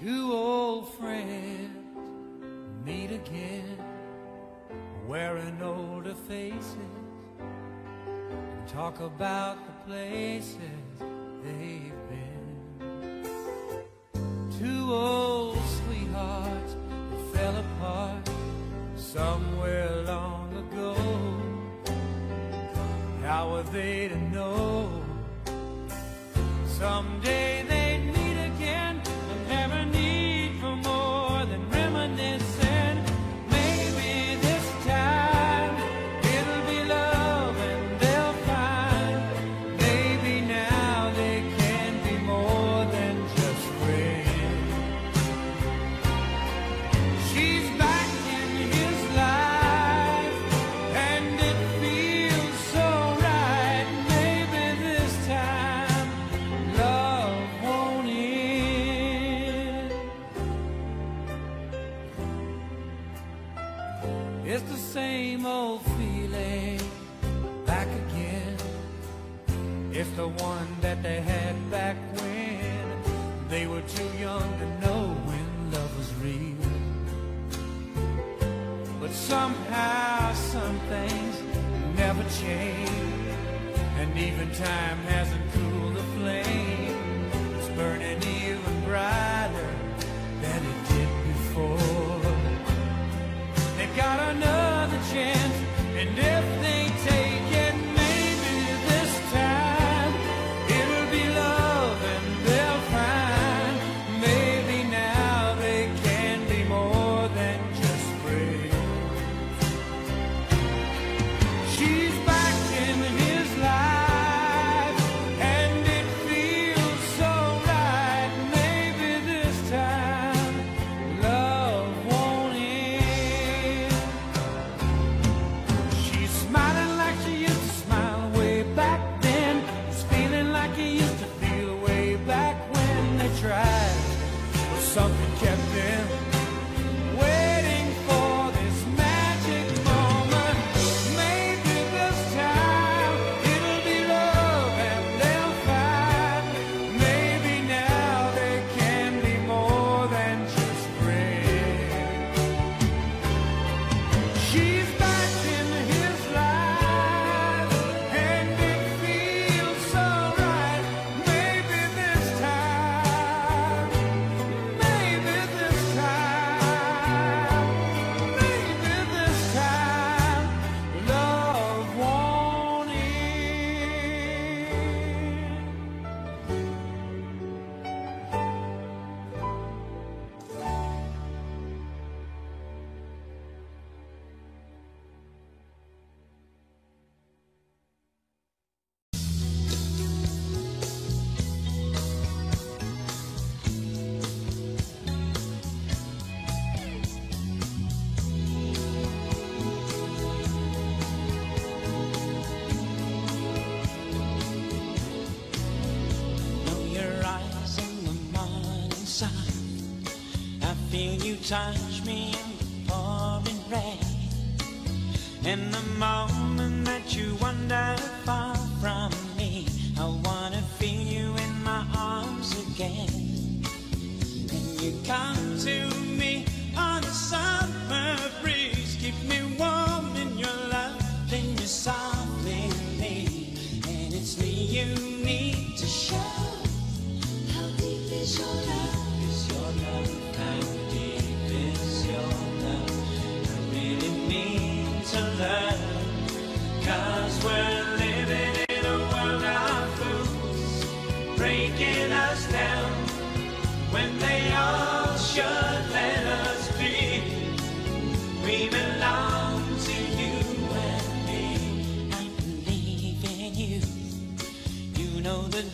Two old friends meet again, wearing older faces, and talk about the places they've been. Two old sweethearts that fell apart somewhere long ago. How are they to know? Someday. time.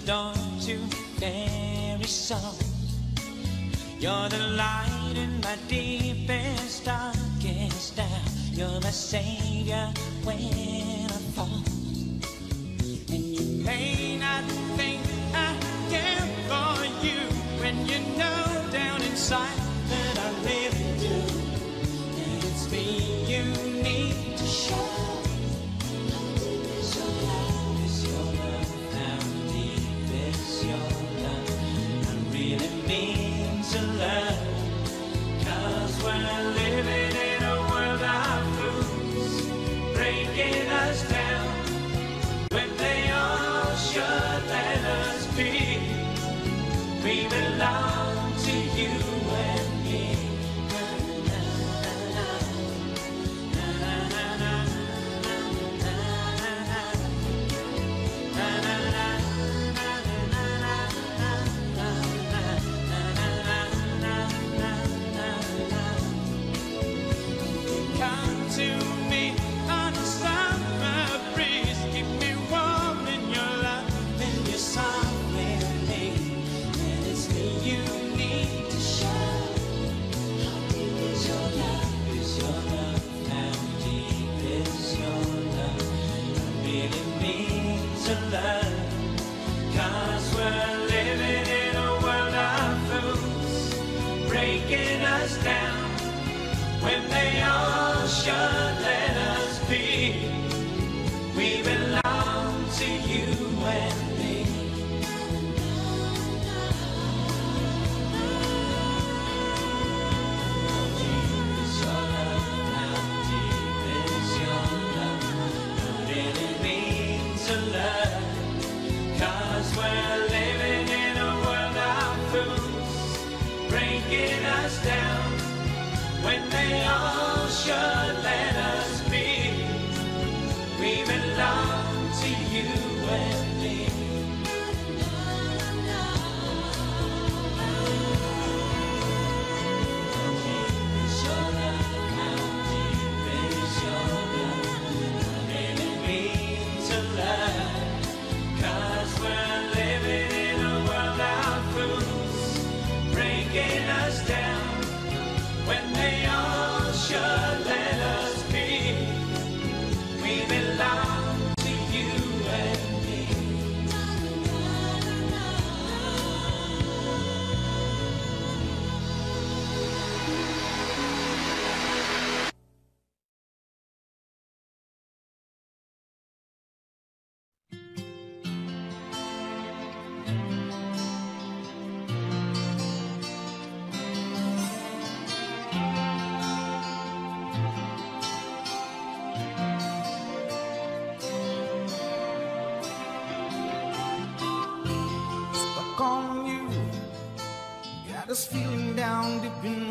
dawn to every. You're the light in my deepest, darkest hour. You're my savior when I fall.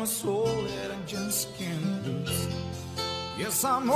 a soul that I just can't lose. Yes, I'm.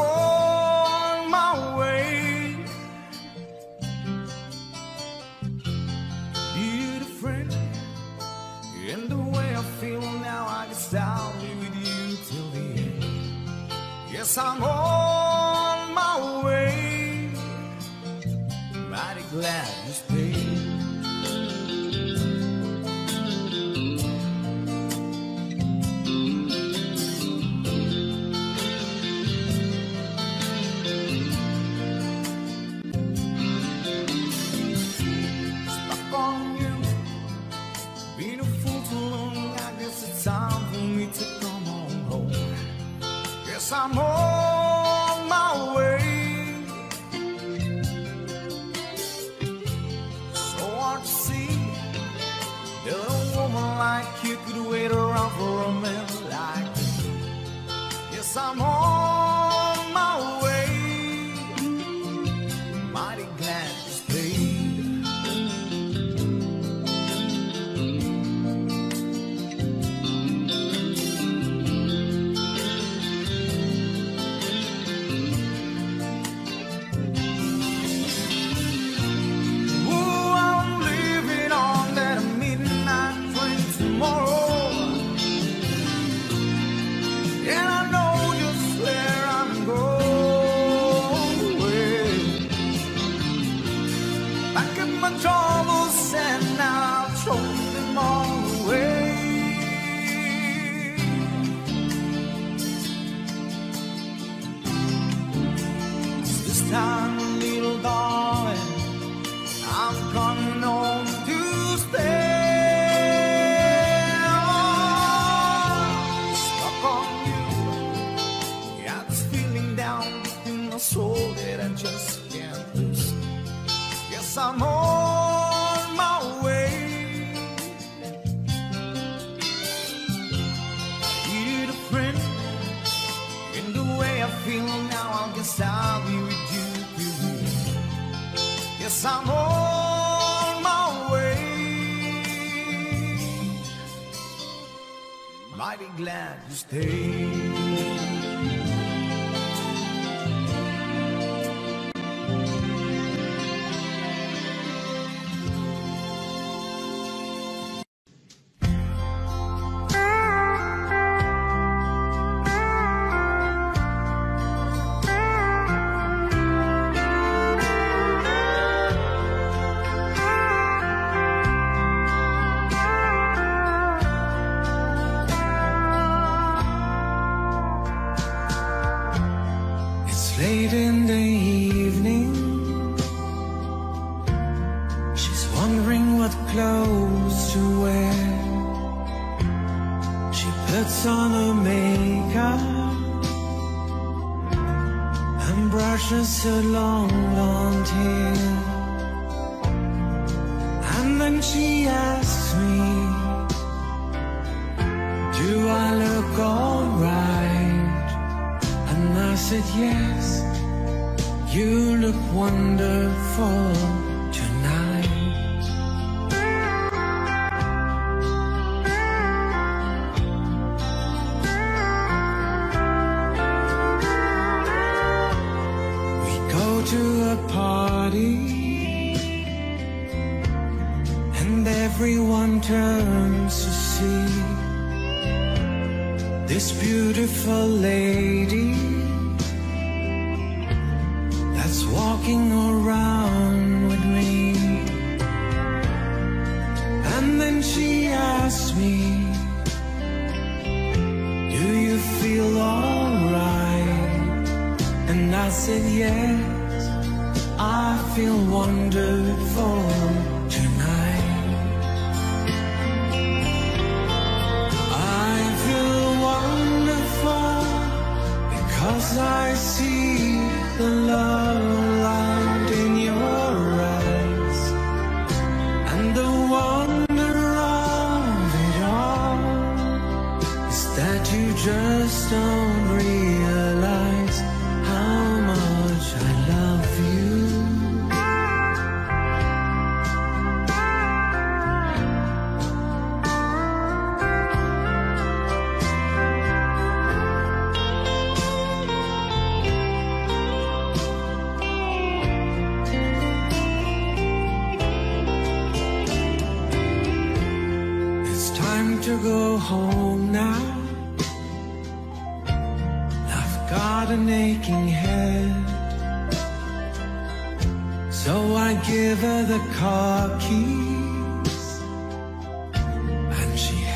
amor.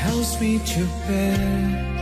And sweet to bed.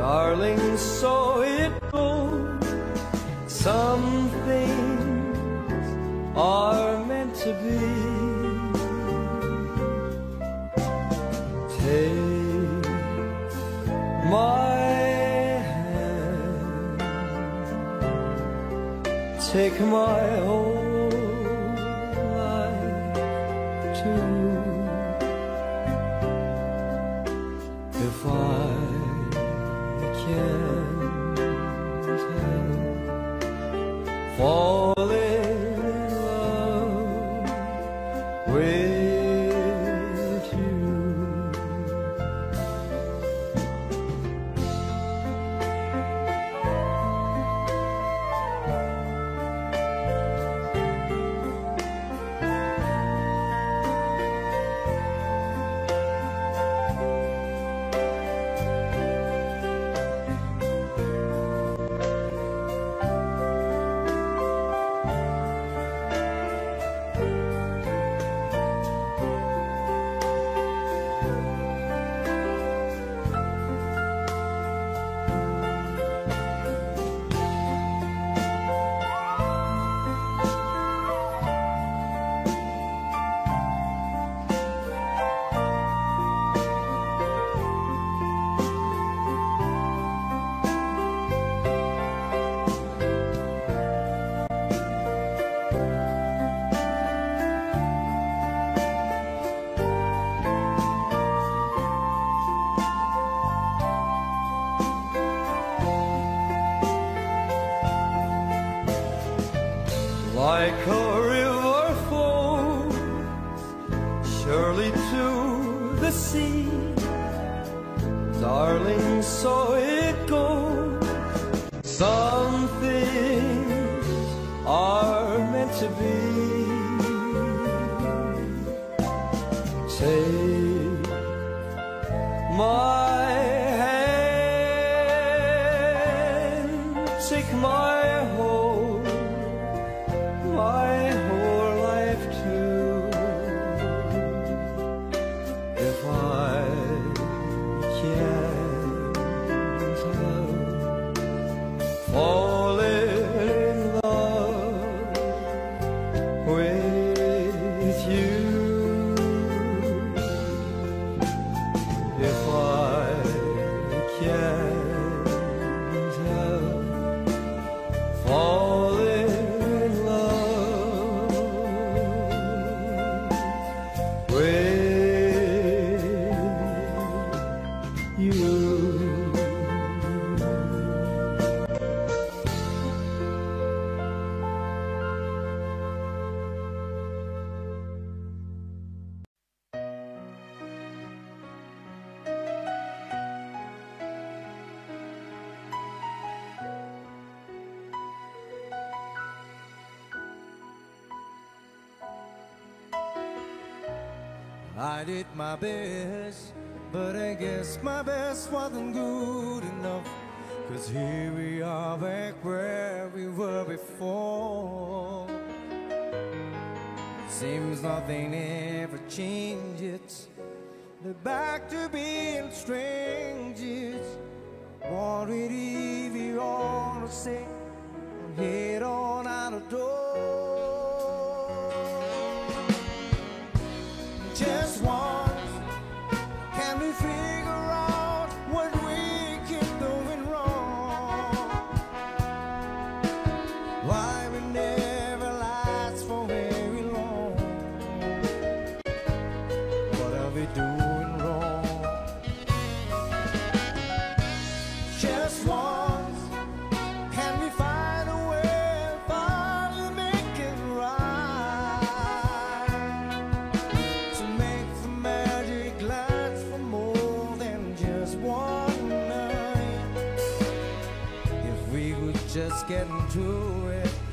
Darling, so it goes. Some things are meant to be. Take my hand, take my whole. did my best, but I guess my best wasn't good enough. Cause here we are back where we were before. Seems nothing ever changed. Getting through it.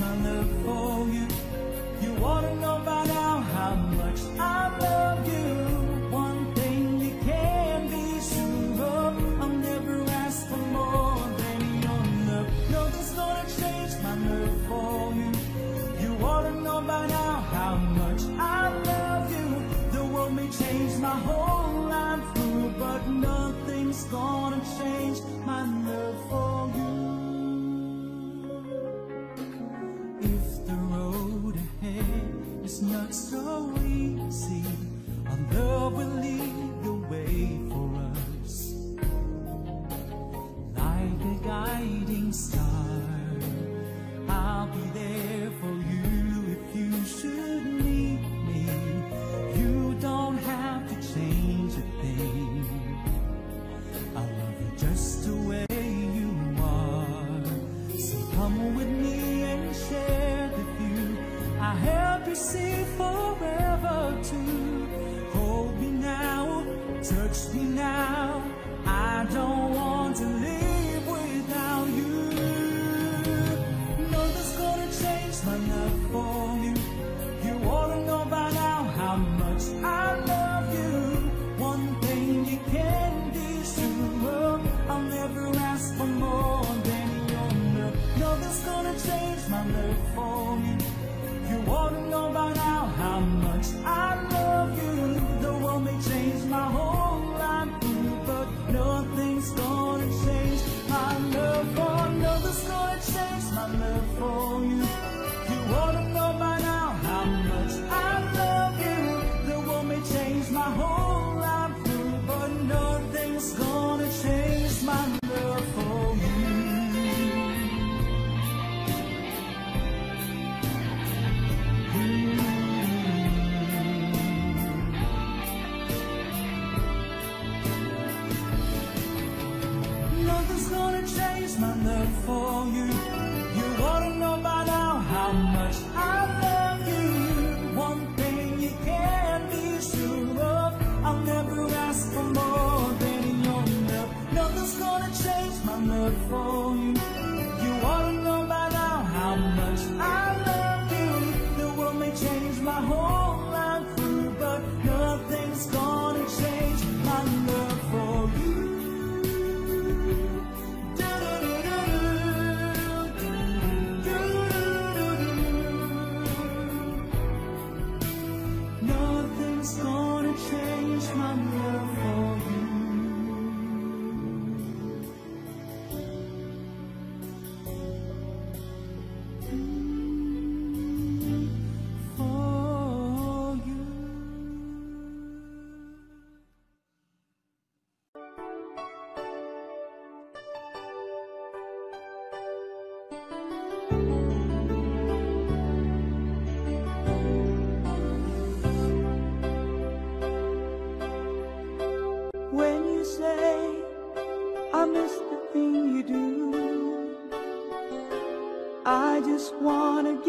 My love for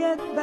wanna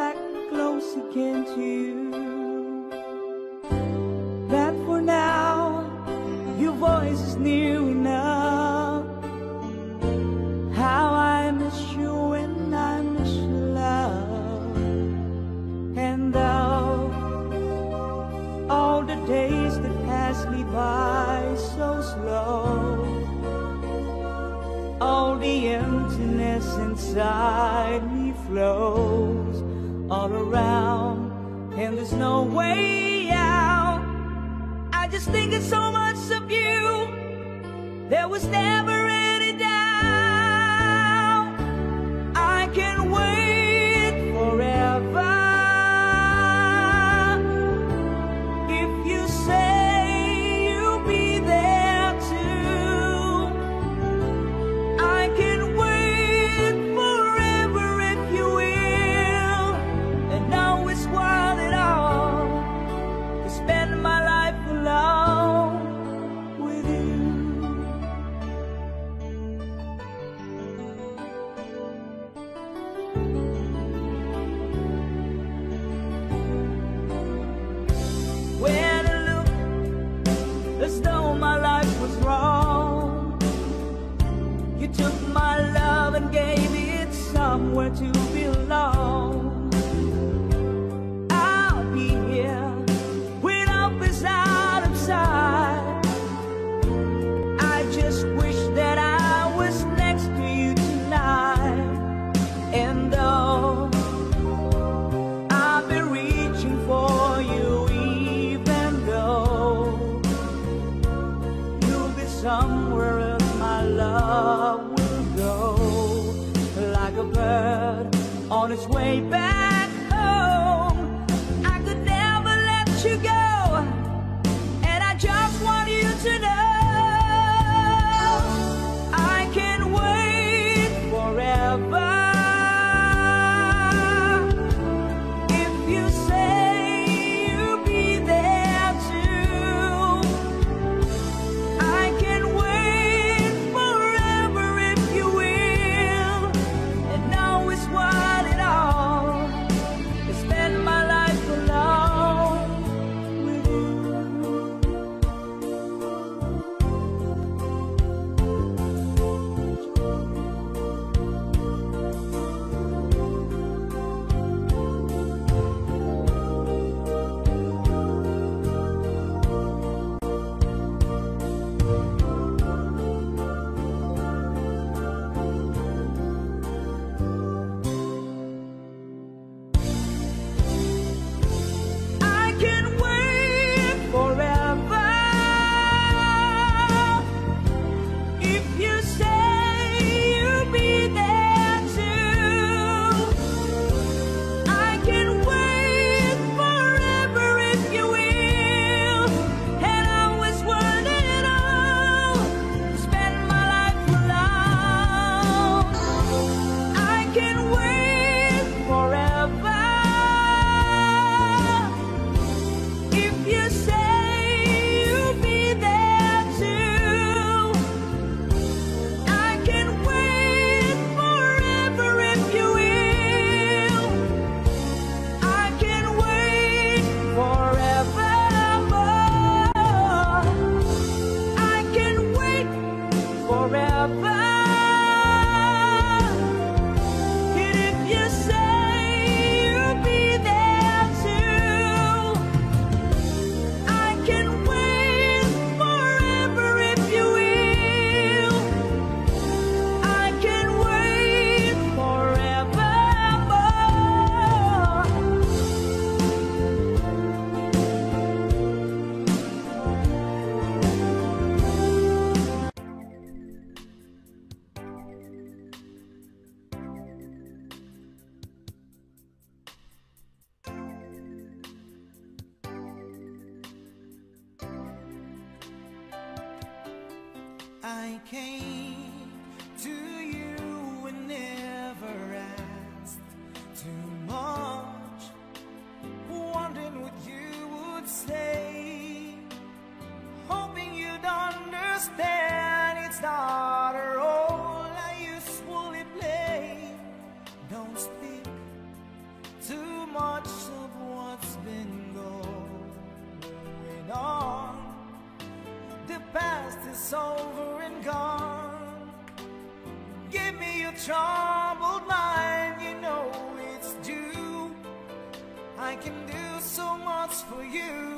for you.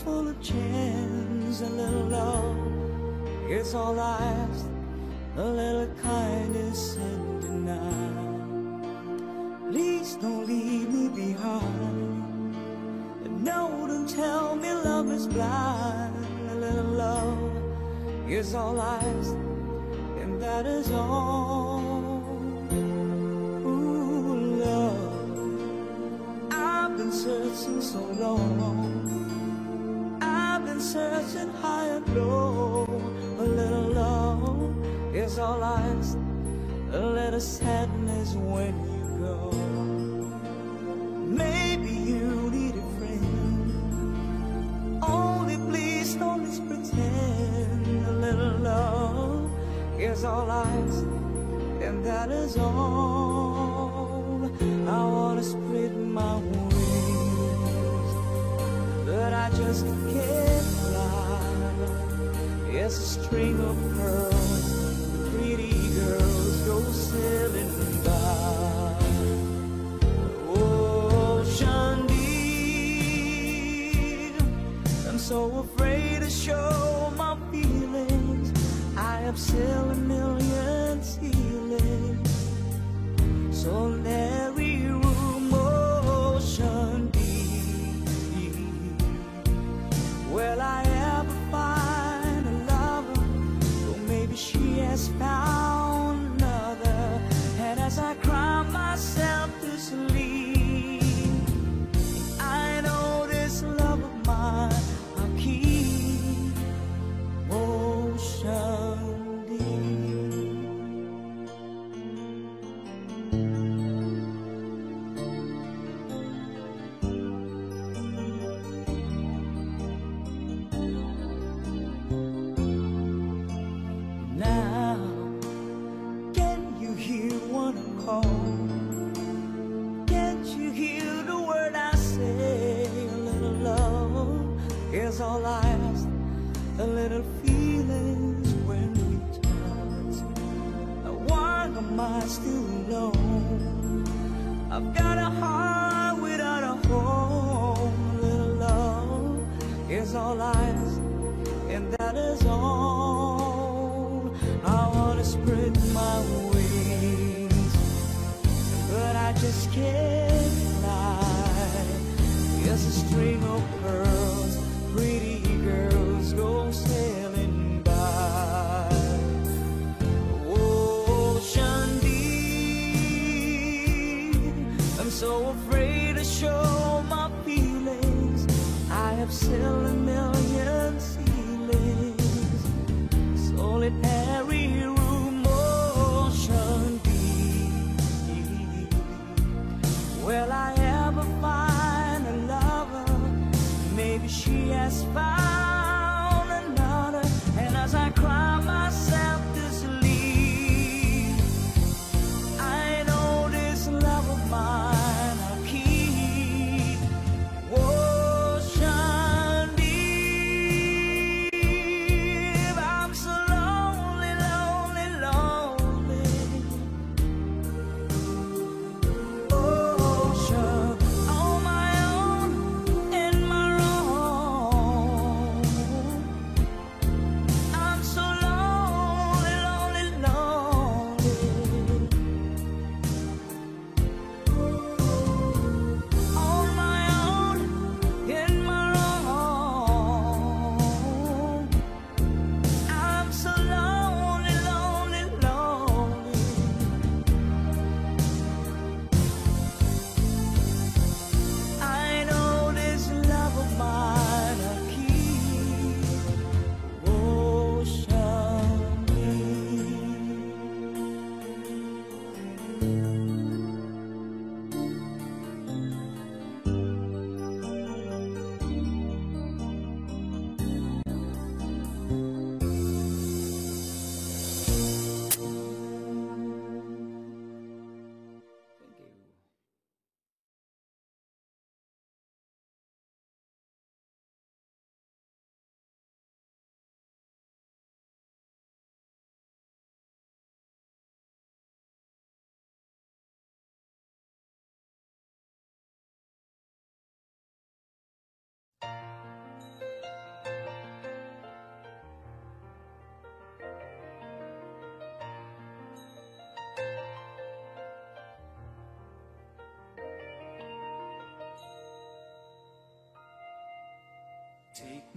full of chance, a little love. It's all lies, a little been searching high and low. A little love is all I ask. A little sadness when you go. Maybe you need a friend. Only please don't let's pretend. A little love is all I ask. And that is all. I wanna spread my wings, but I just can't. It's a string of pearls, the pretty girls go sailing by. Oh, Ocean deep, I'm so afraid to show my feelings. I have a million ceilings. So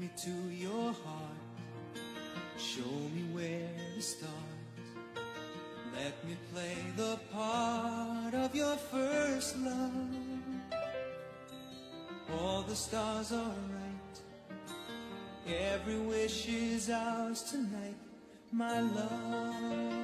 me to your heart, show me where to start. Let me play the part of your first love. All the stars are right. Every wish is ours tonight, my love.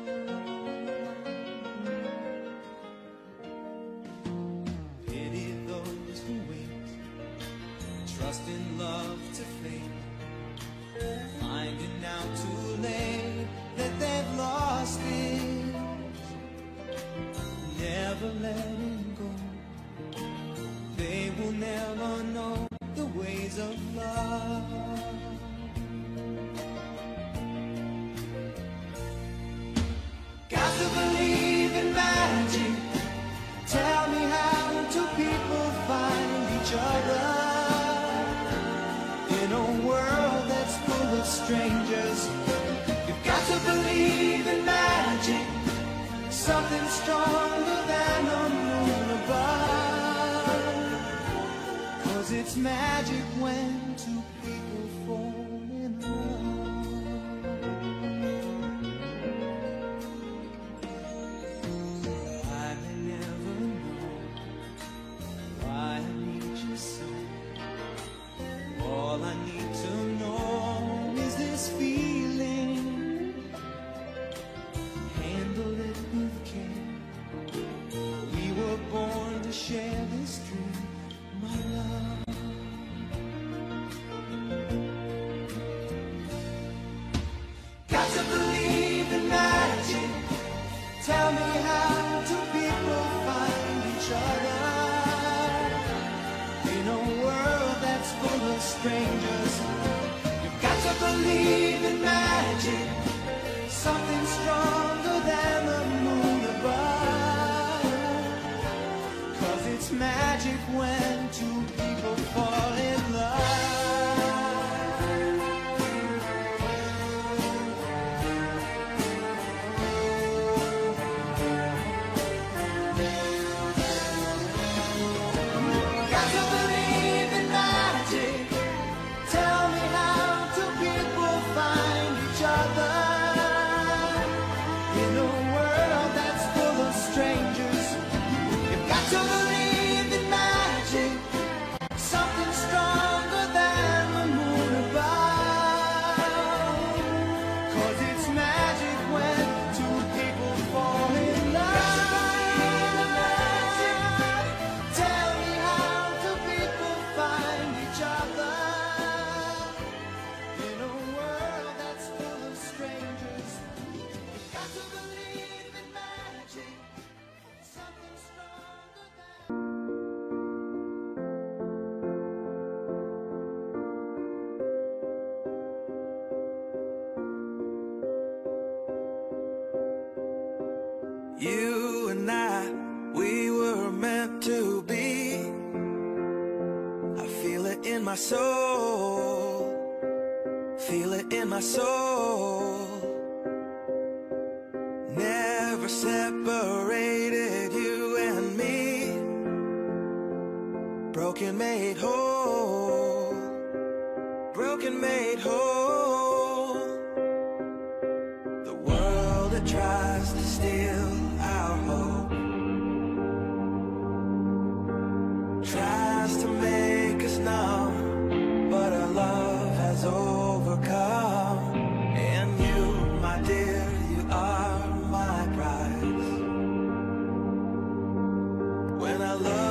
When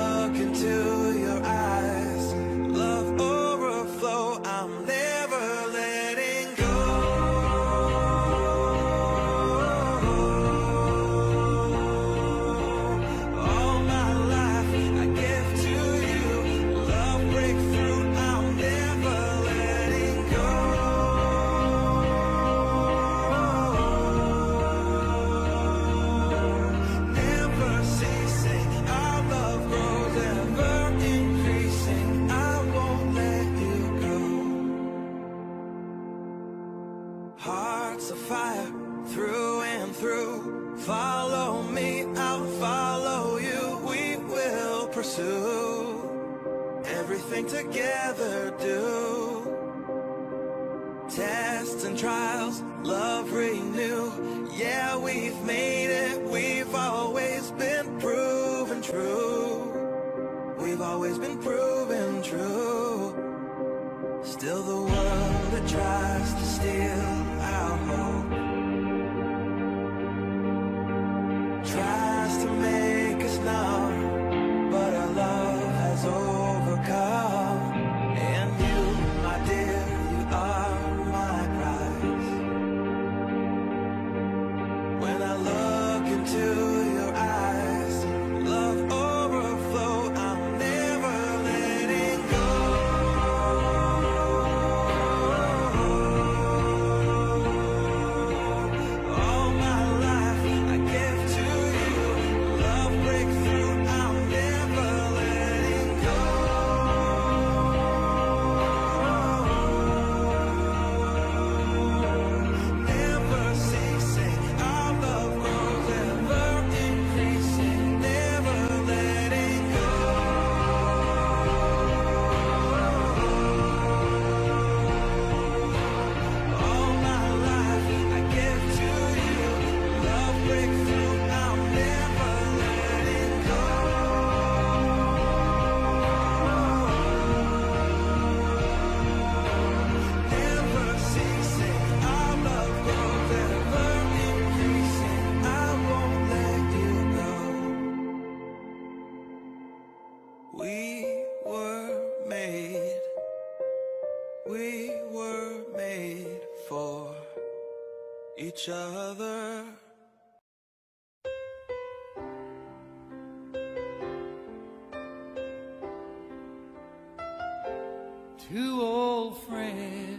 friends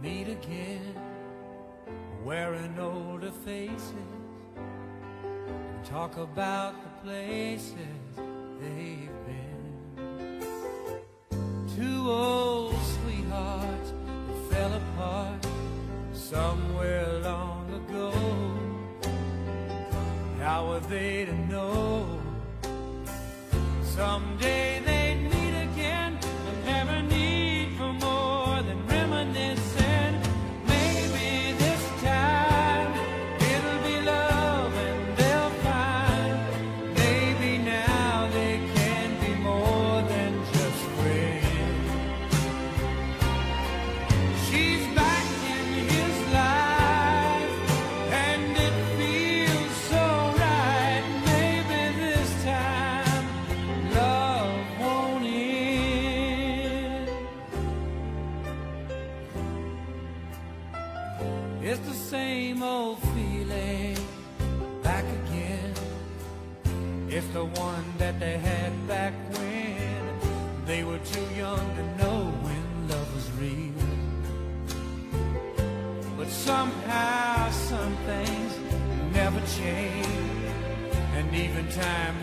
meet again, wearing older faces, and talk about the places they've been. Two old sweethearts that fell apart somewhere long ago. How are they to know? Someday they somehow some things never change. And even time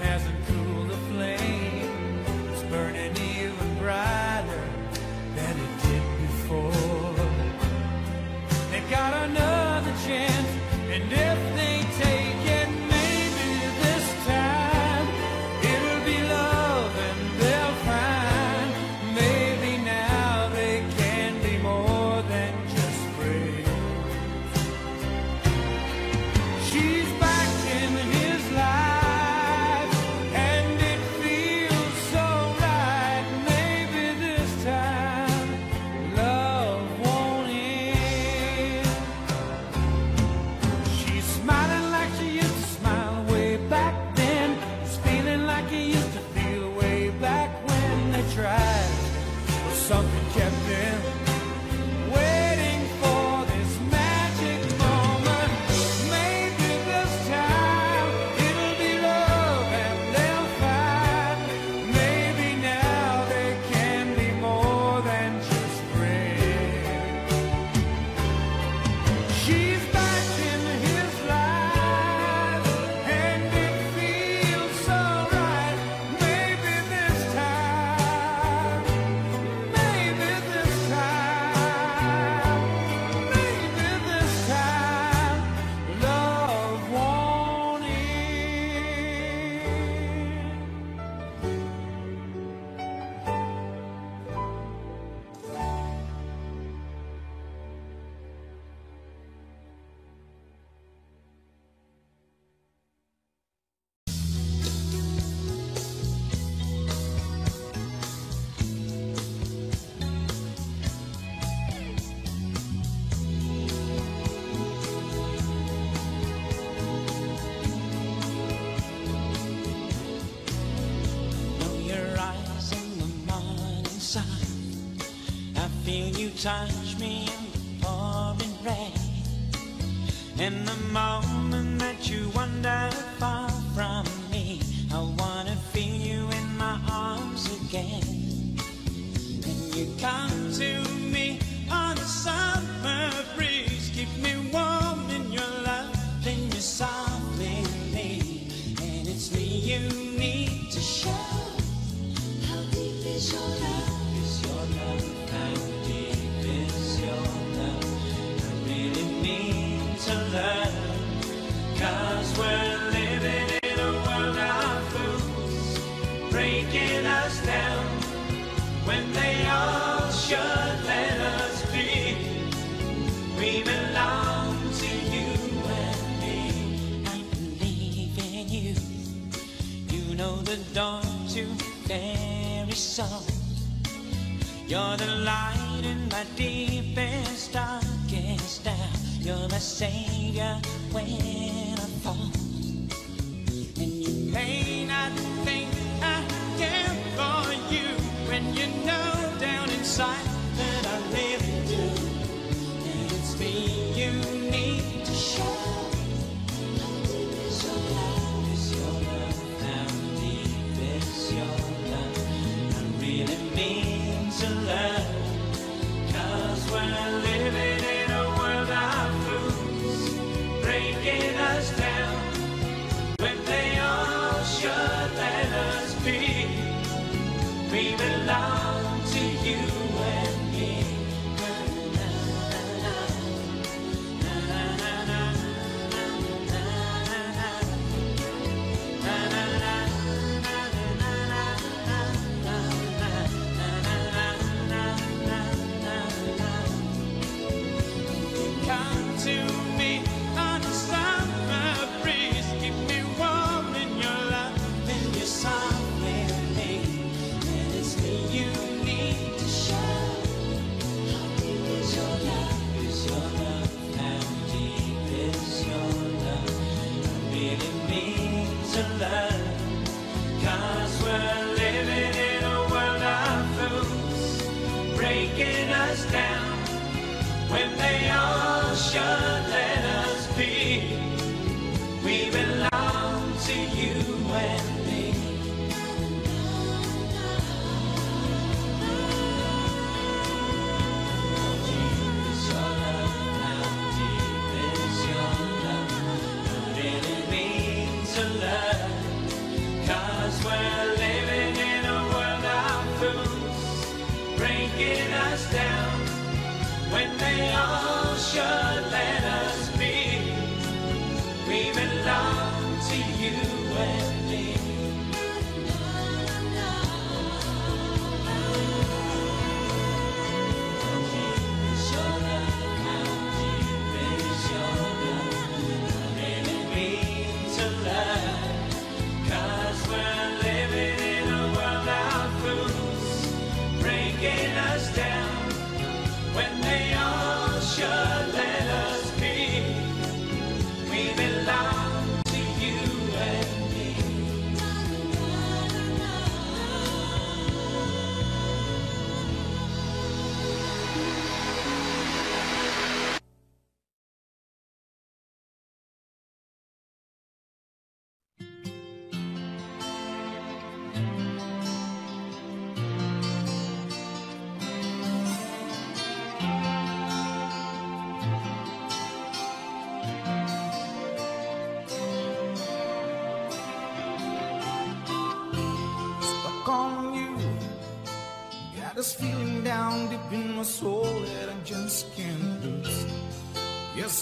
see you when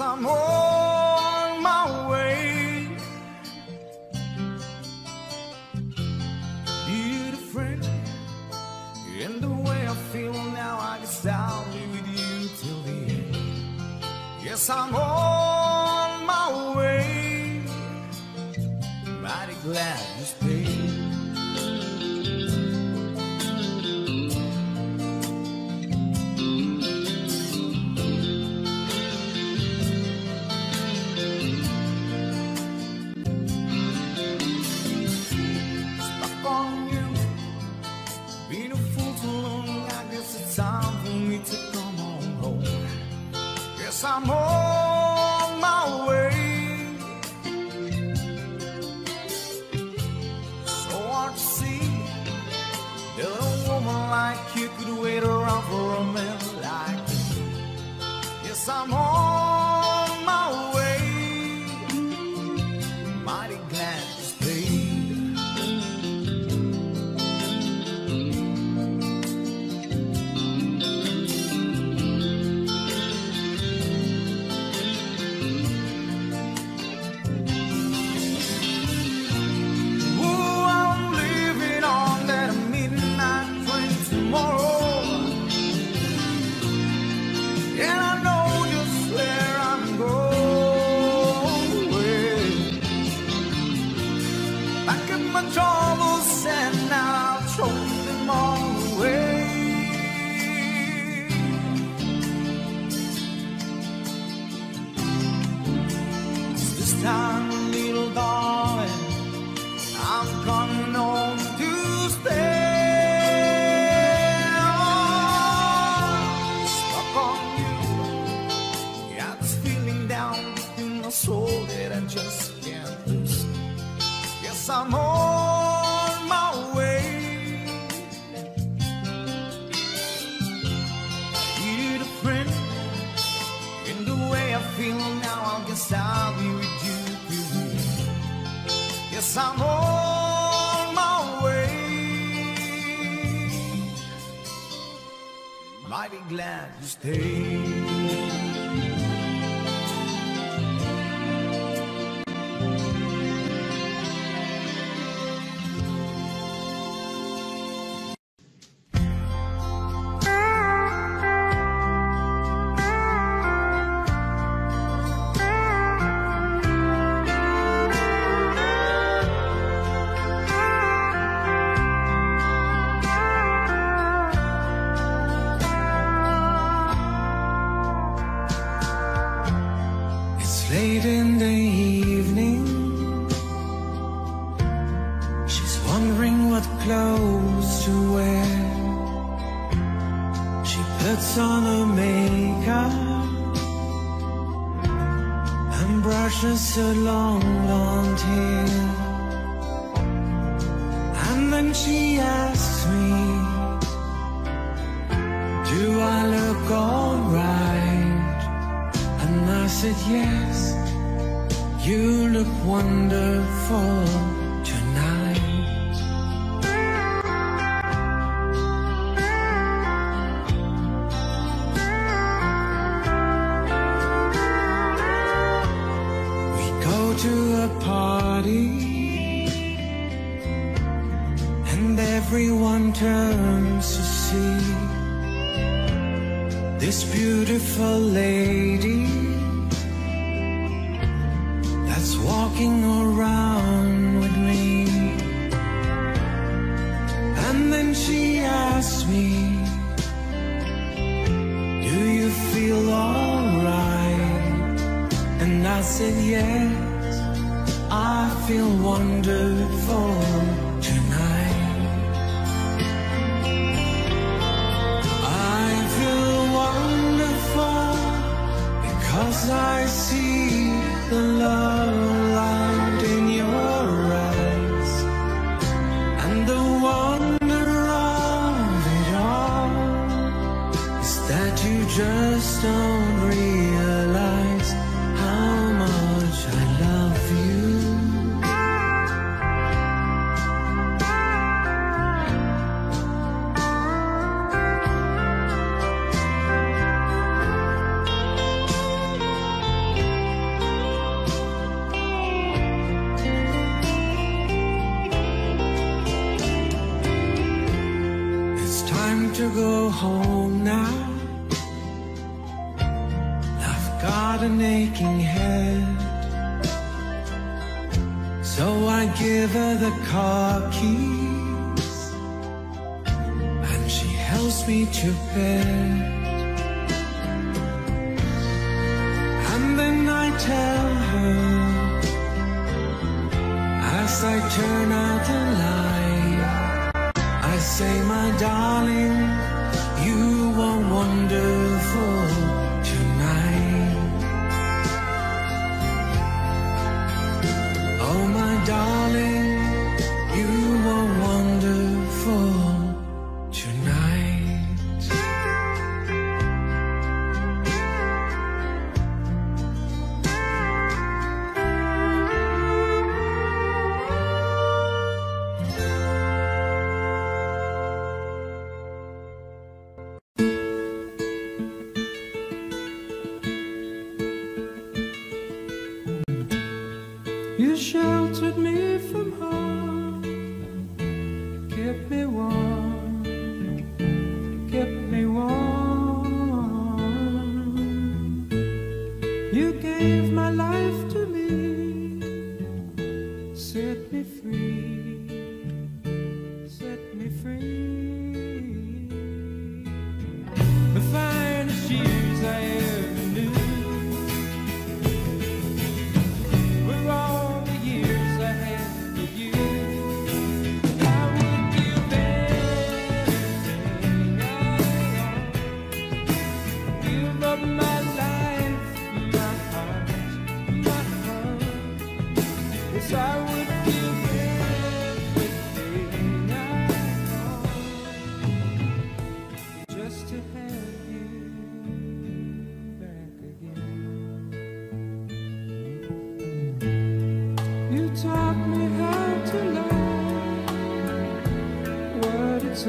amor.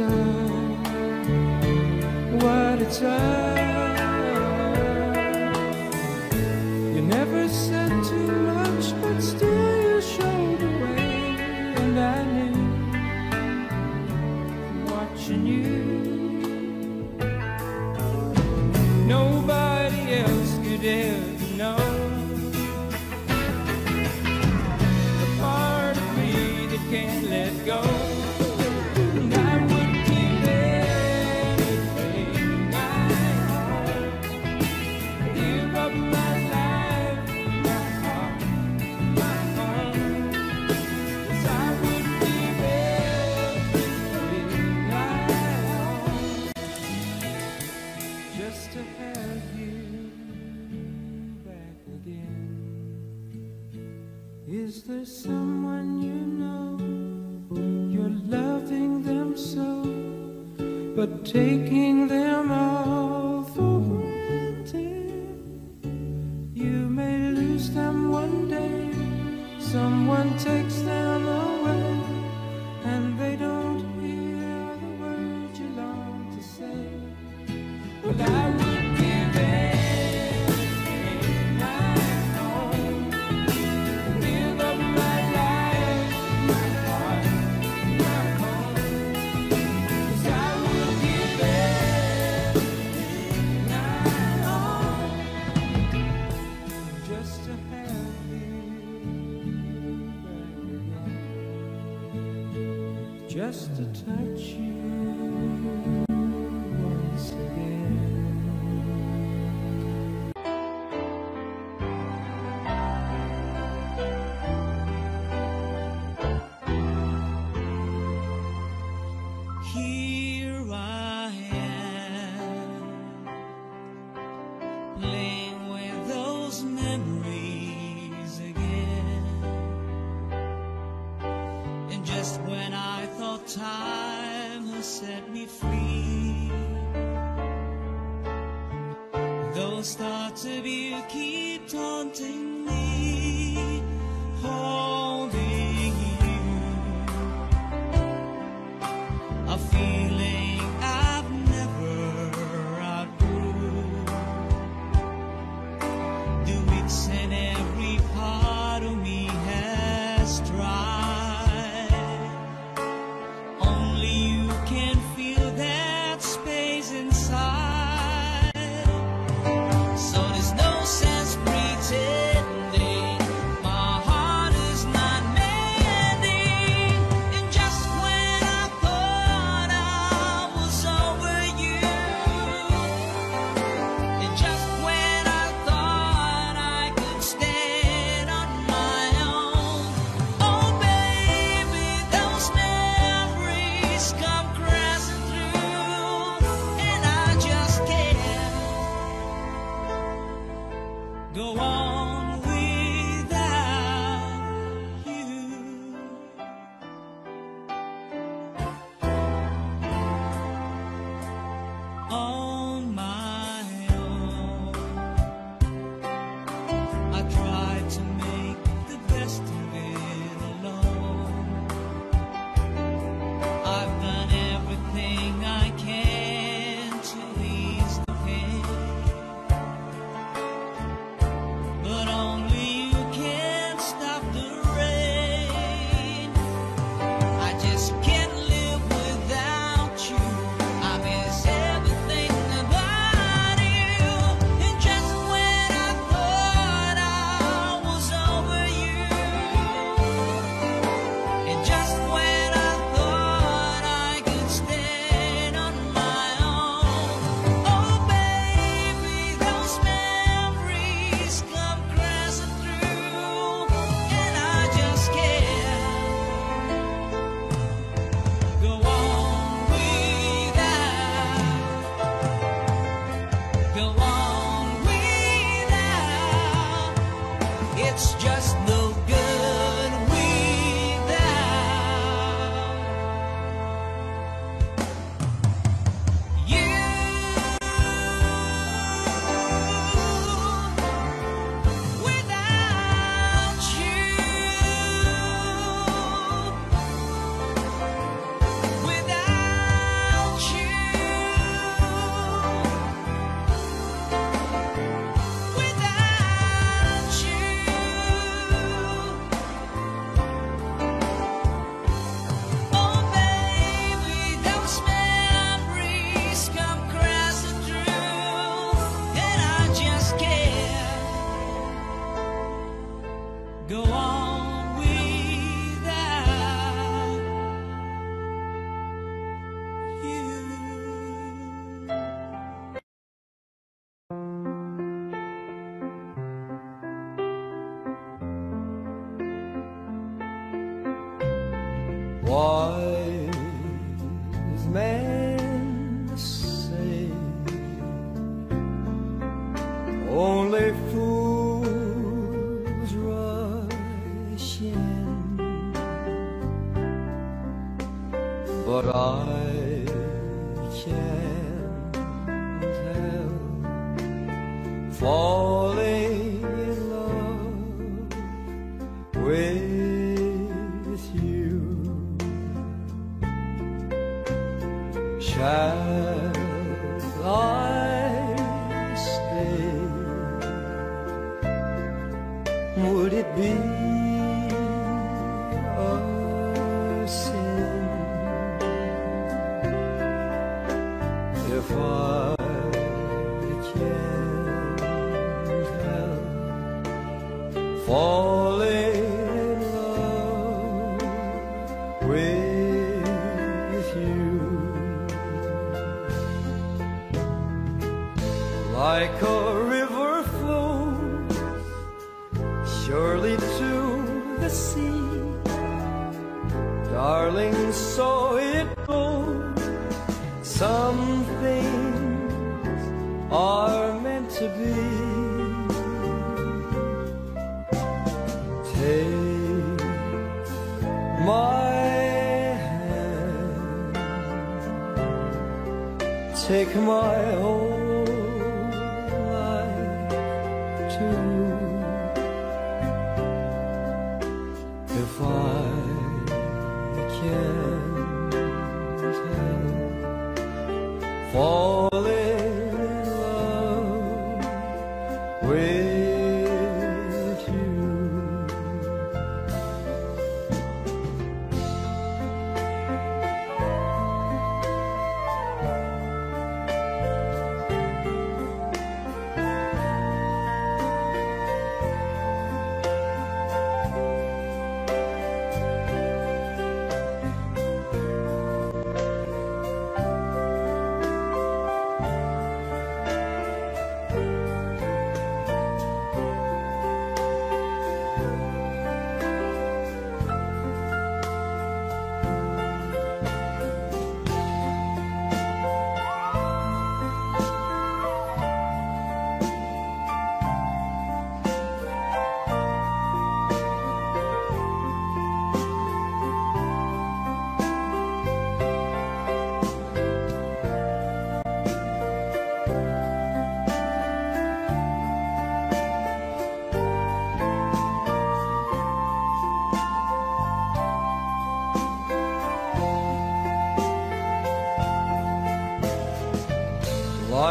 All, what it's all. Taking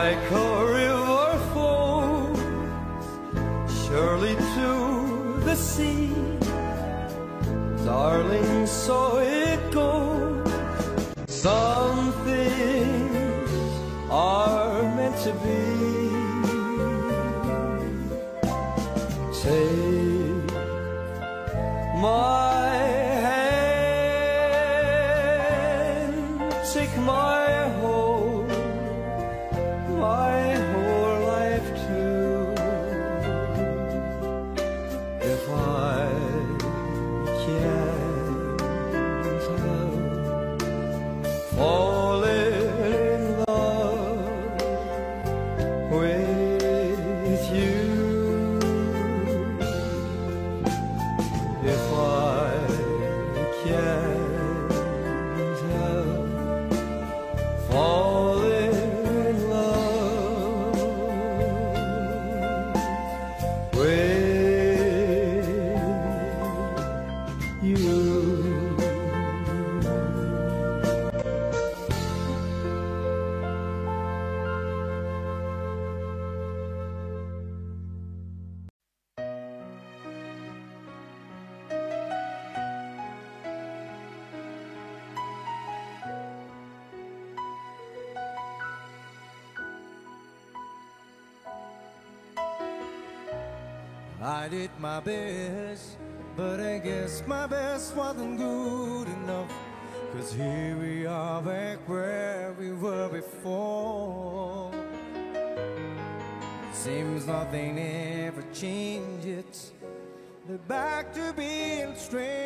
like a river flows surely to the sea. Darling, so but I guess my best wasn't good enough. Cause here we are back where we were before. Seems nothing ever changes. They're back to being strange.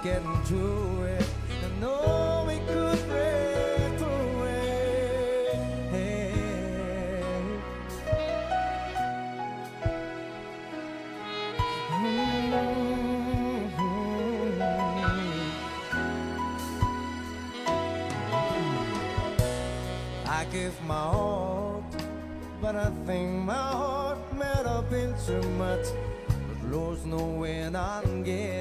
just getting through it. I know we could break through it. Hey. Mm -hmm. I give my all, but I think my heart met up in too much. But Lord's knowing I'm getting.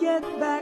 Get back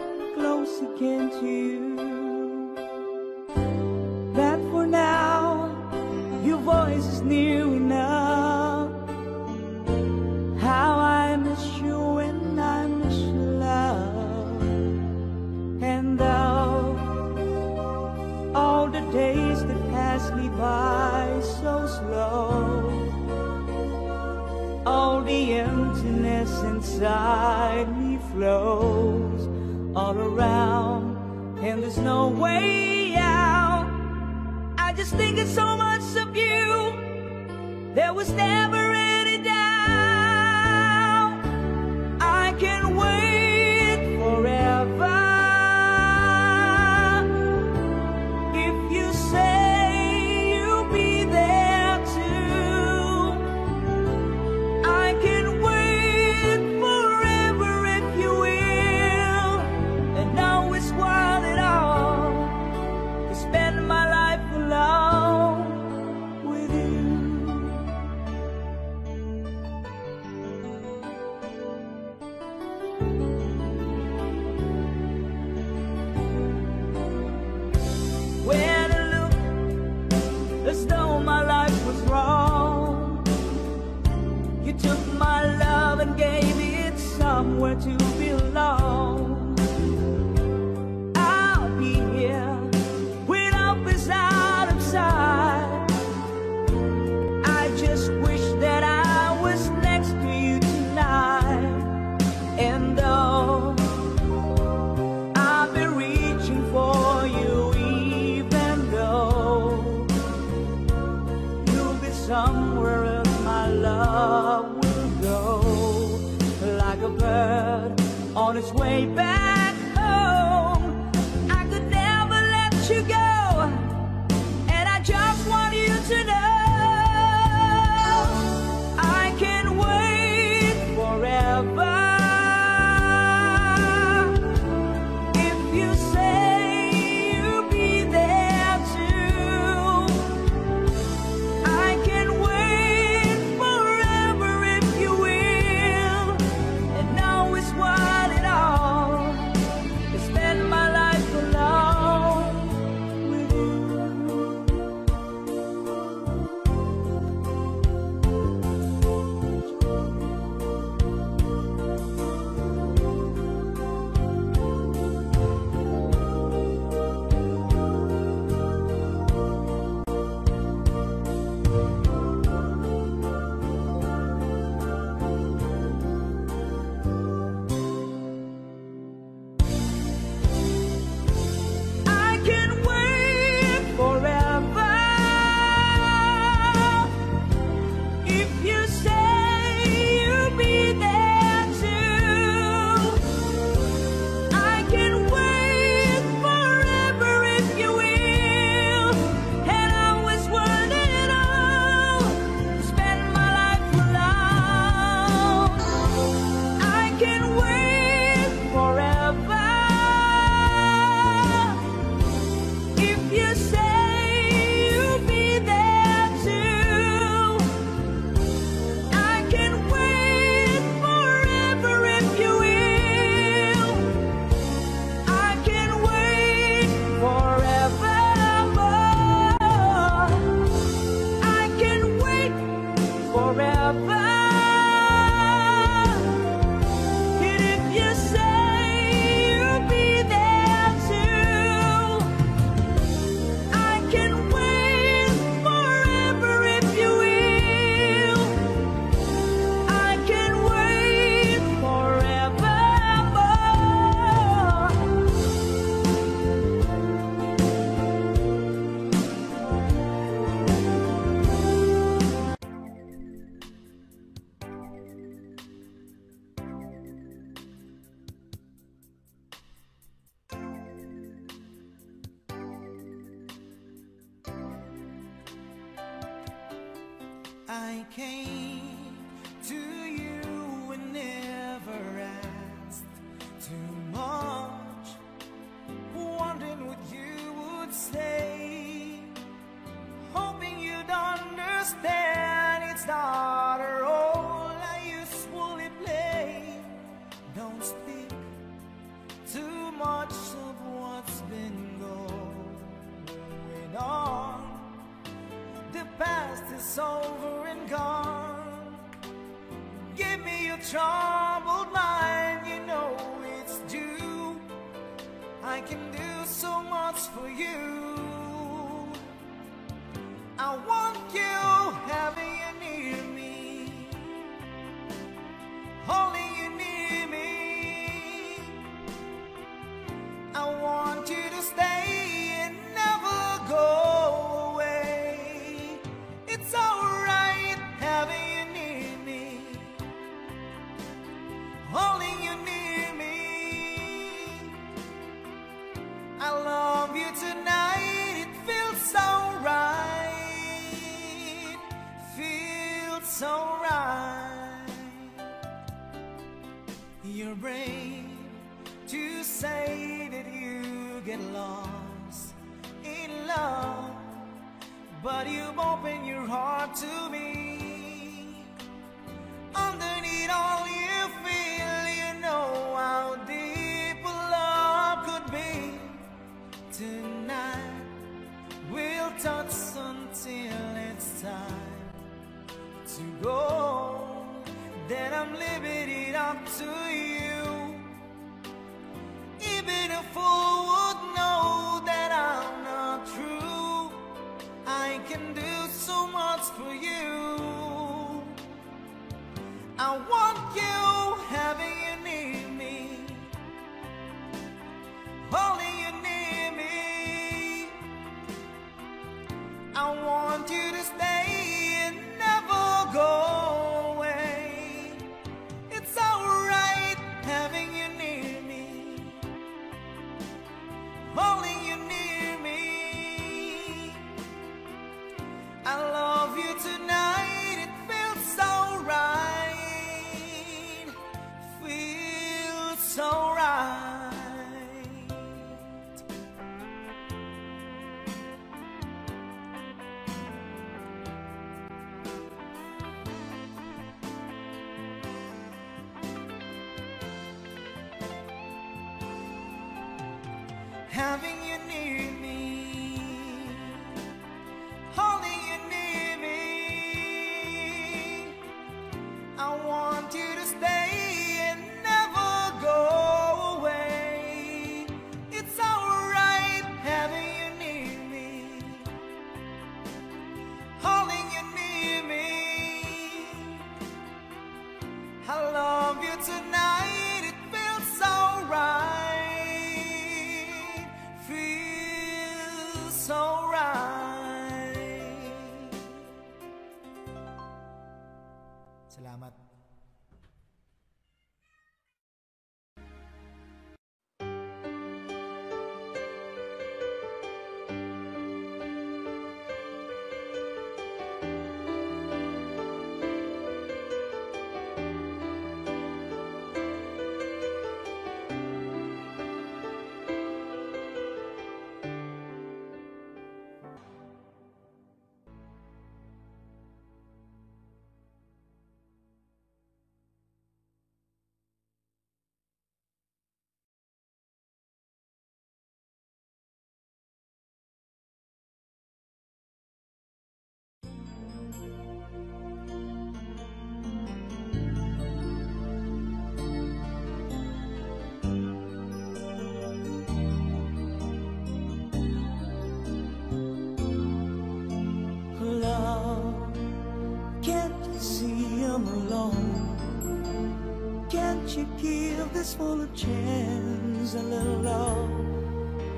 full of chance, a little love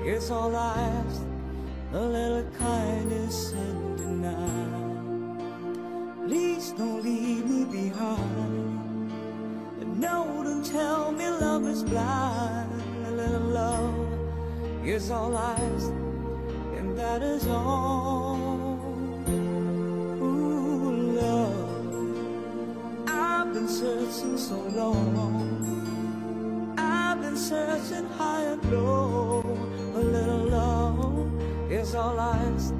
is all I ask, a little kindness and deny. Please don't leave me behind, and no, don't tell me love is blind, a little love is all I ask. paralyzed.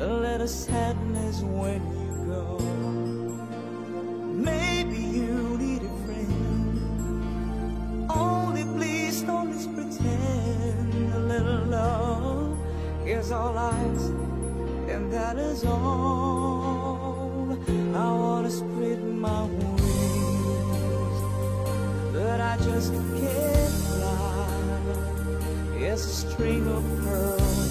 A little sadness when you go. Maybe you need a friend. Only please don't just pretend. A little love is all lies, and that is all. I wanna spread my wings, but I just can't fly. It's a string of pearls.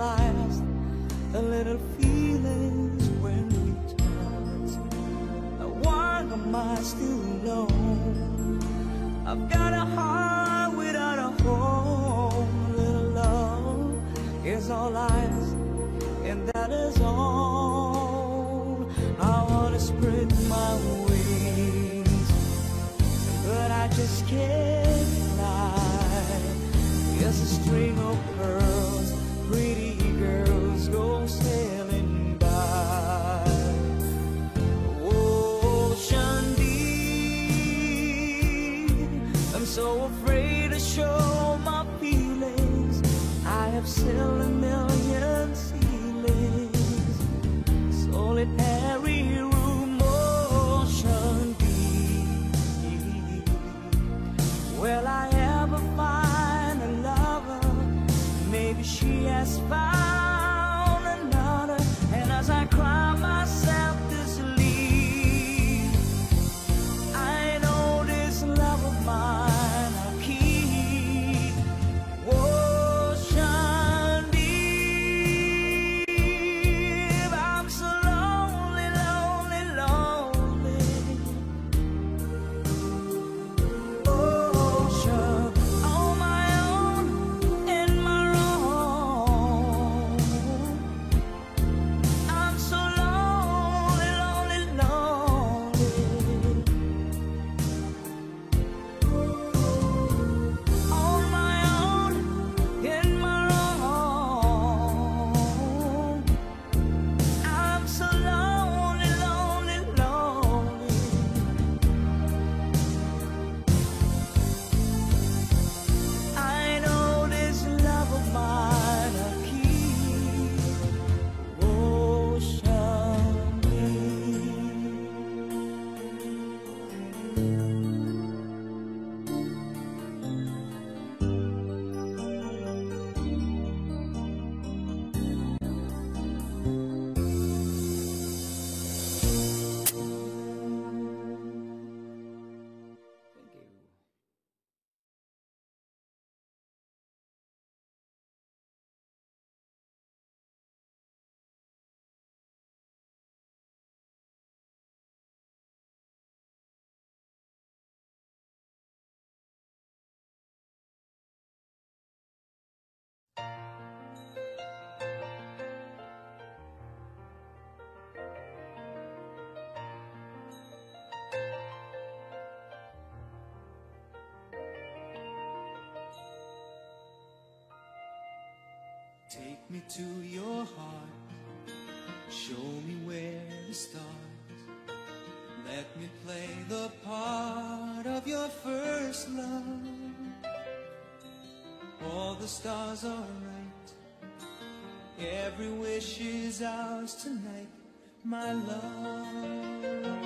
All The little feelings when we touch. Why am I still alone? I've got a heart without a home. Little love is all I ask, and that is all. I wanna spread my wings, but I just can't fly. Yes, a string of pearls, sailing by. Oh, Ocean deep, I'm so afraid to show my feelings. I have sailed a million Take me to your heart, show me where to start. Let me play the part of your first love. All the stars are right, every wish is ours tonight, my love.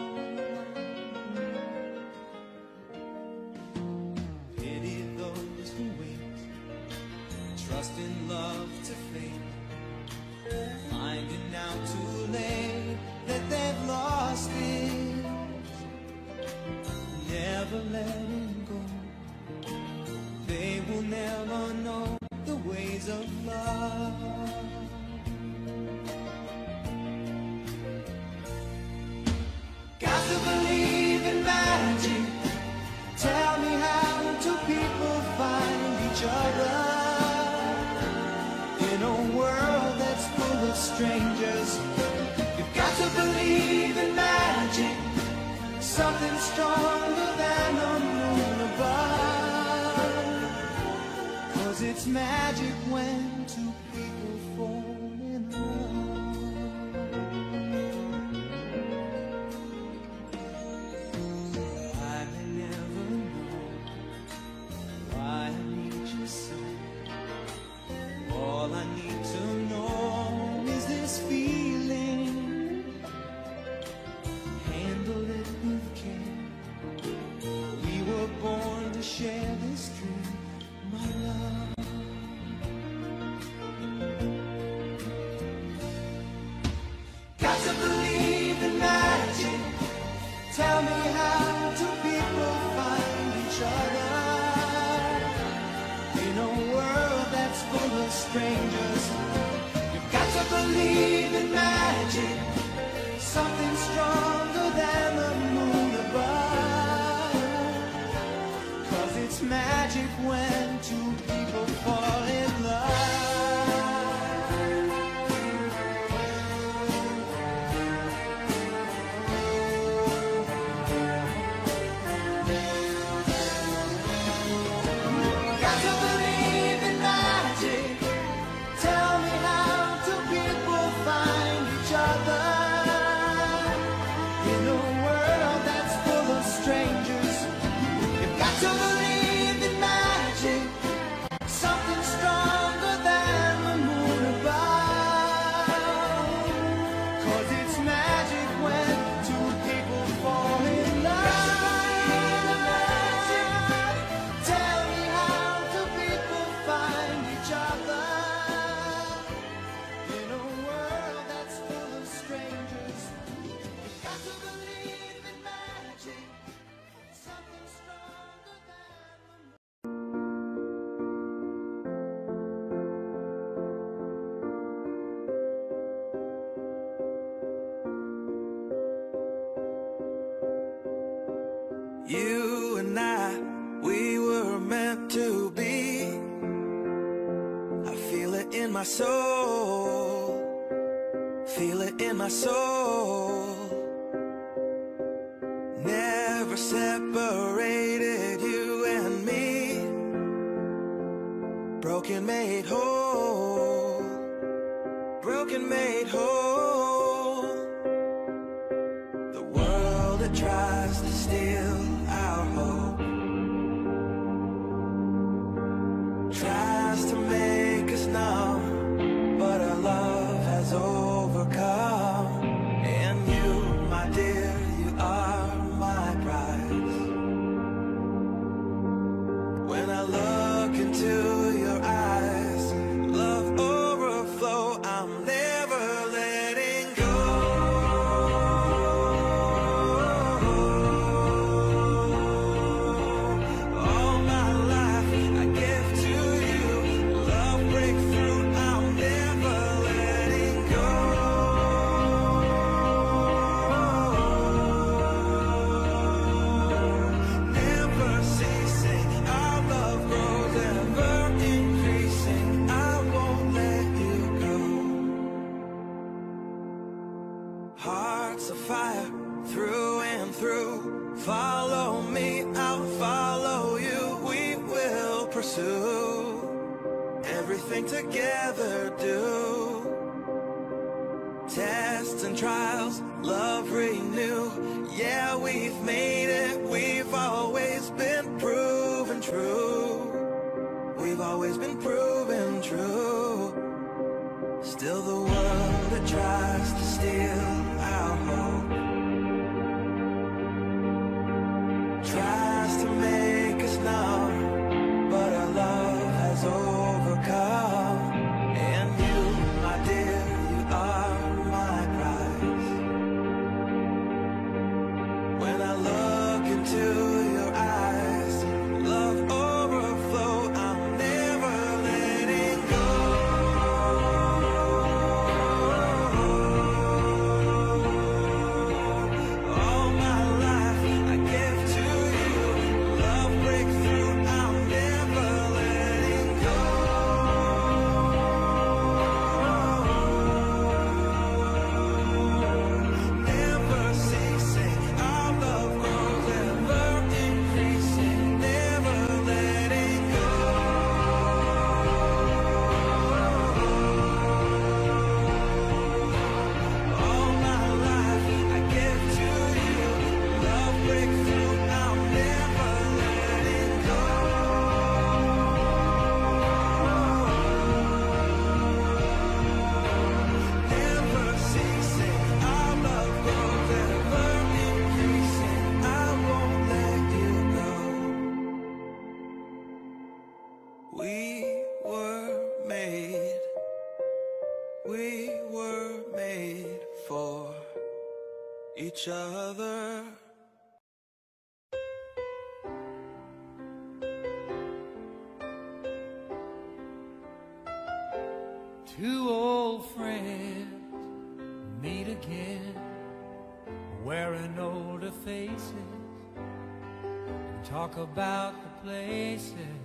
about the places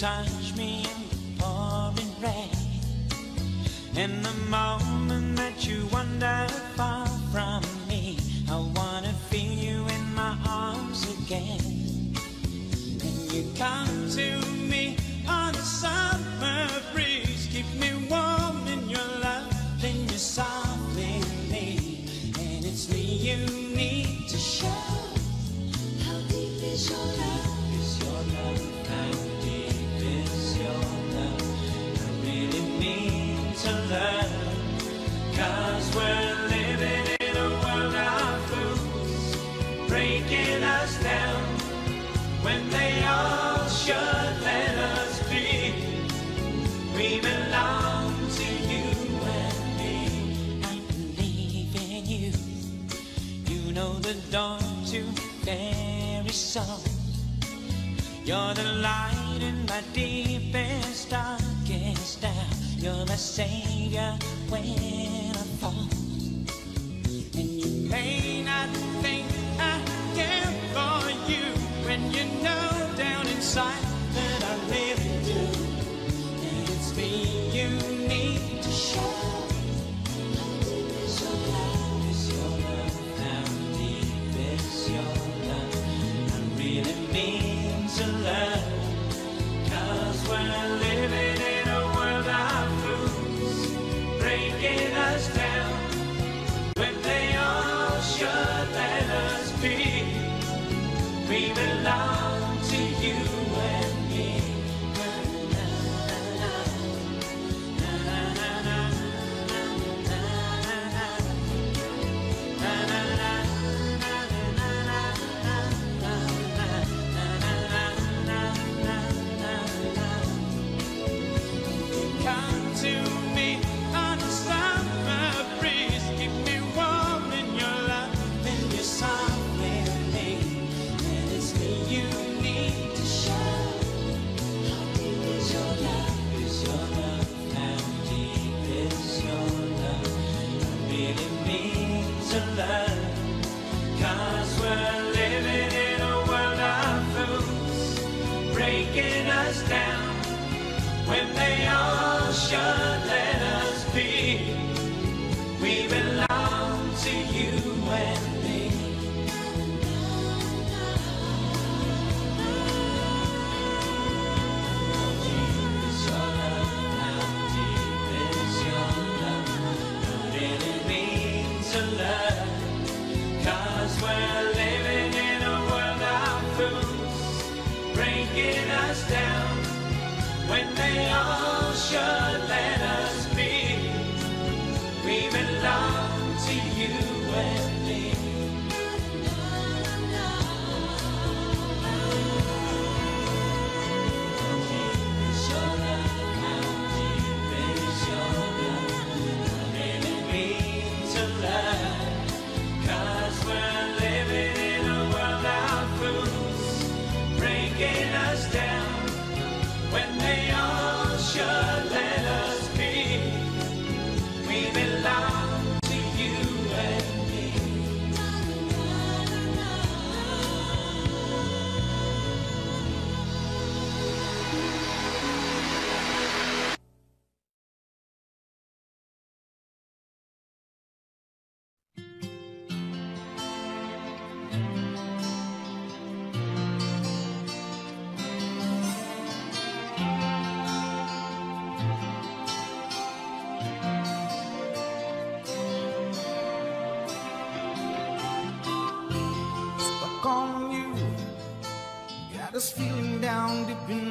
Touch me in the pouring rain. And the moment that you wonder. You're the light.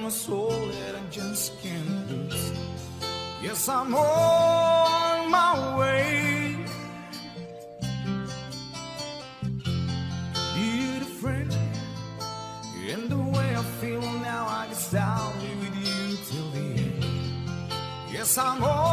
a soul that I just can't lose. Yes, I'm on my way. Dear friend, and the way I feel now, I guess I'll be with you till the end. Yes, I'm on.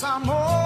some more.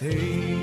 Glad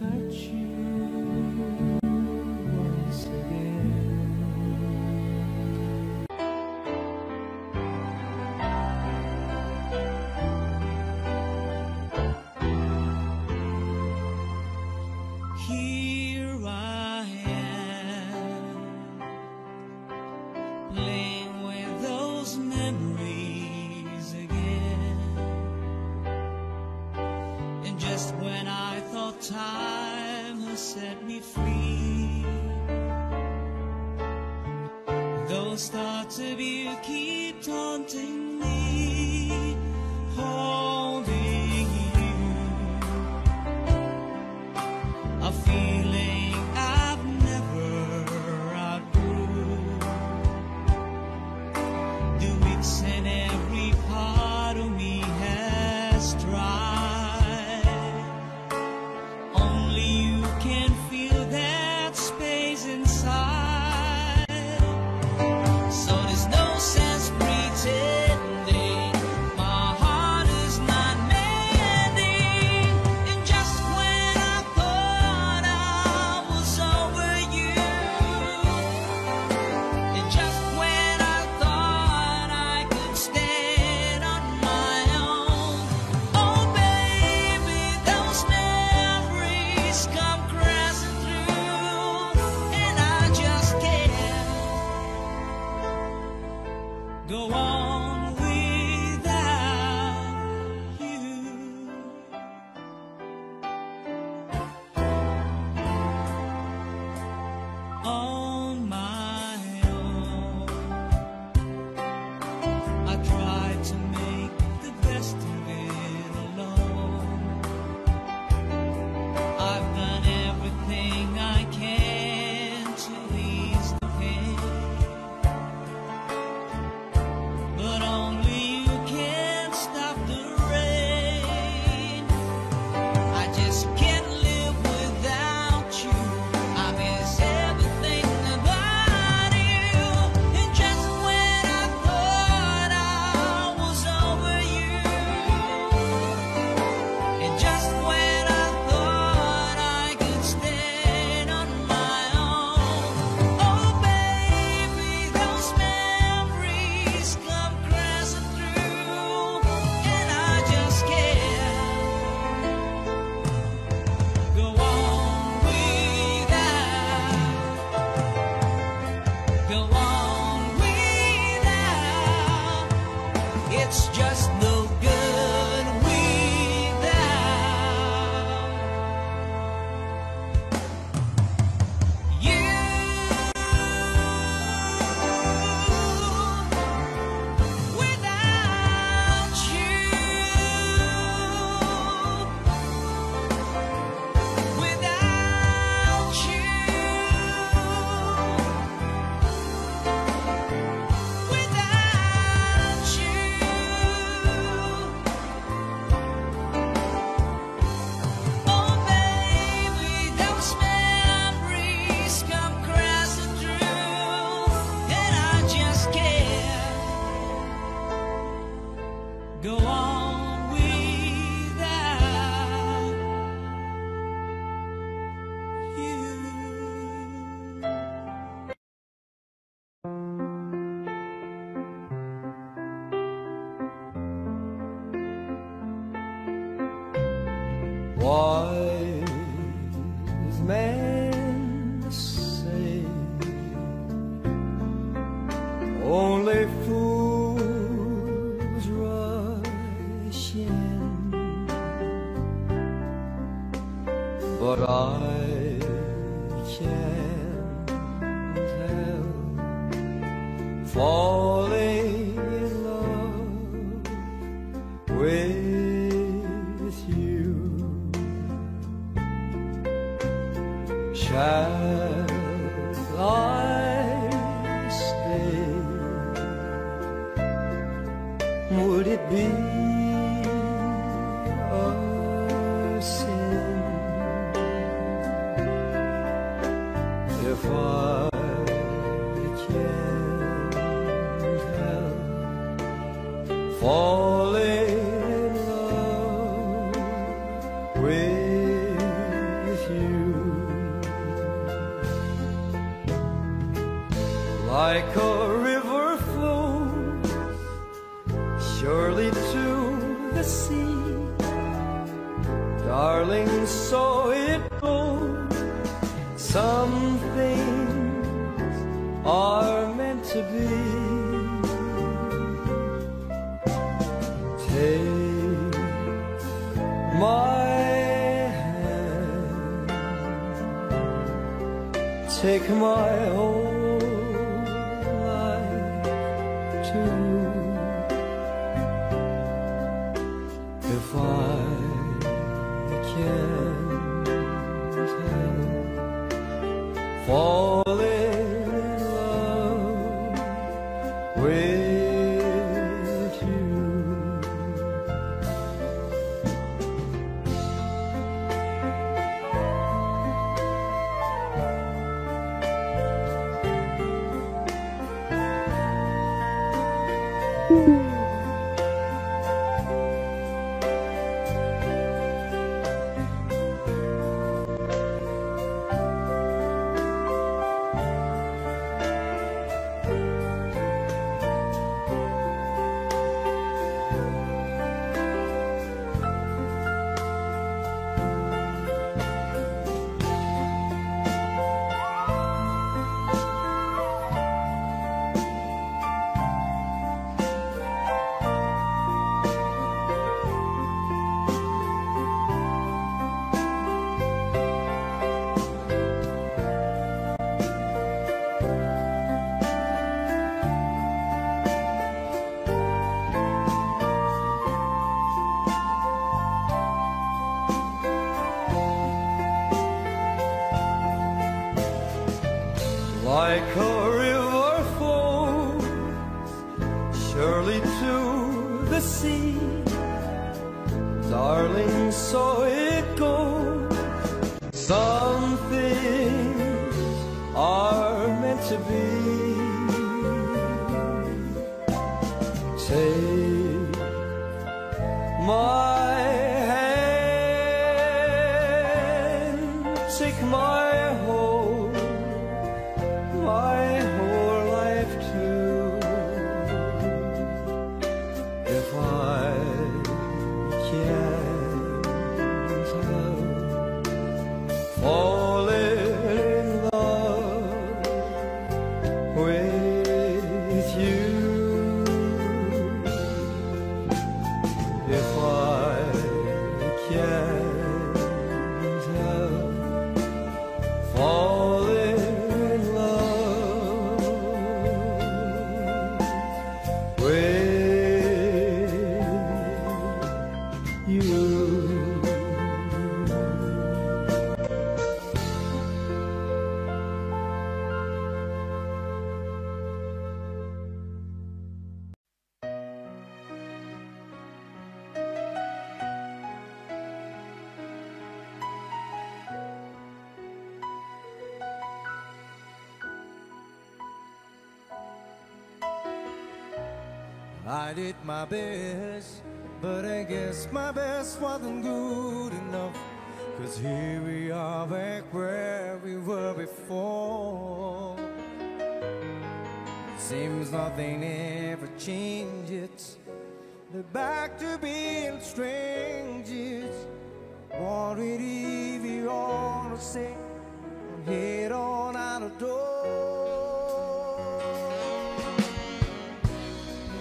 touch but I can't help falling. I did my best, but I guess my best wasn't good enough. Cause here we are back where we were before. Seems nothing ever changes. Back to being strangers. What it even ought say, head on out of door.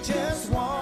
just want.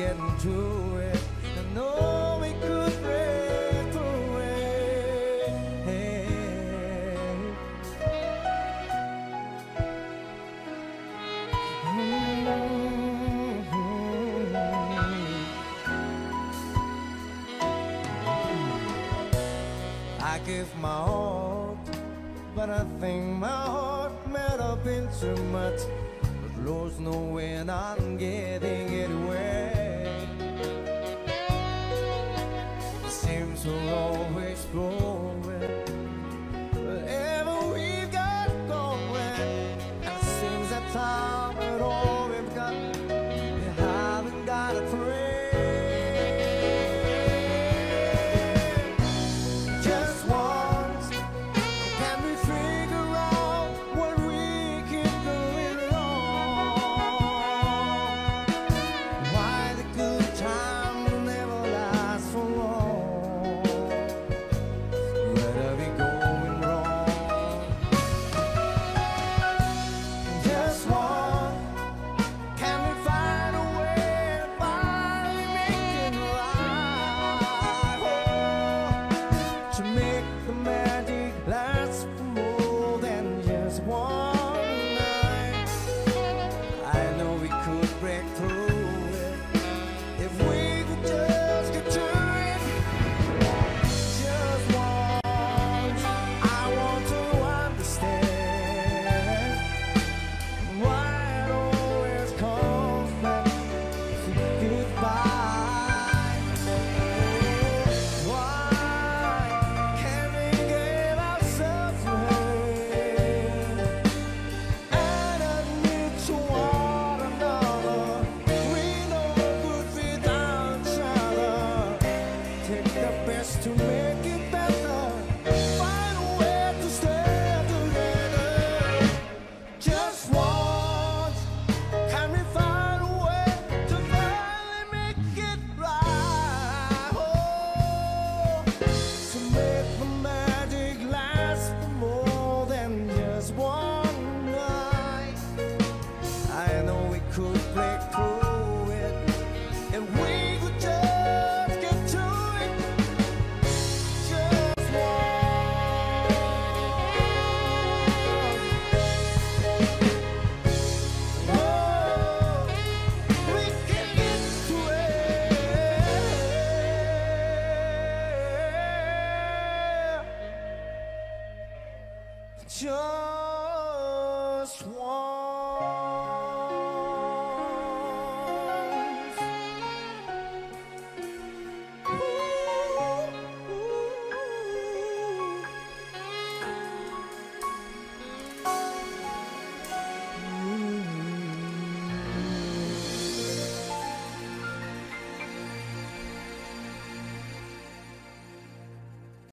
getting to it. I know we could break away. Hey. Mm -hmm. I give my all, but I think my heart met up in too much. But Lord's knowing I'm getting it.